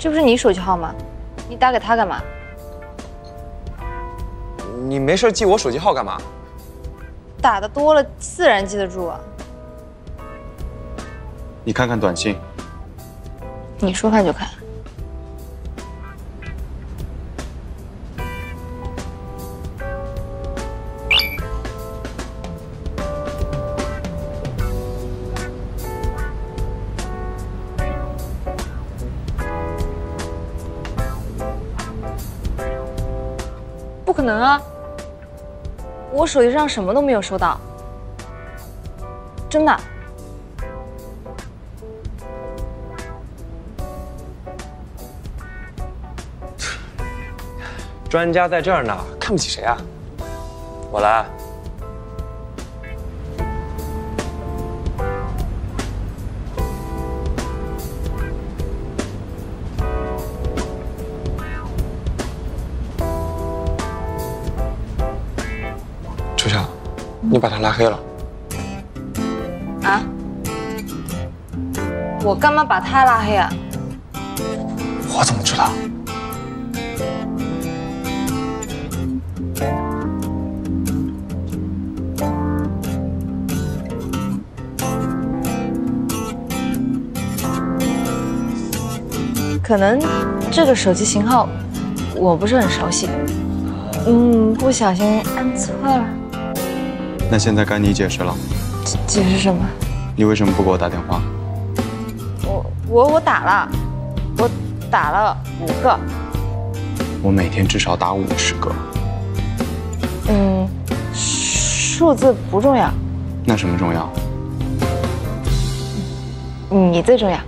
这不是你手机号吗？你打给他干嘛？你没事记我手机号干嘛？打的多了，自然记得住啊。你看看短信。你说看就看。不可能啊！我手机上什么都没有收到，真的。专家在这儿呢，看不起谁啊？我来。你把他拉黑了。啊？我干嘛把他拉黑啊？我怎么知道？可能这个手机型号我不是很熟悉，嗯，不小心按错了。那现在该你解释了。解释什么？你为什么不给我打电话？我我我打了，我打了五个。我每天至少打五十个。嗯，数字不重要。那什么重要？你最重要。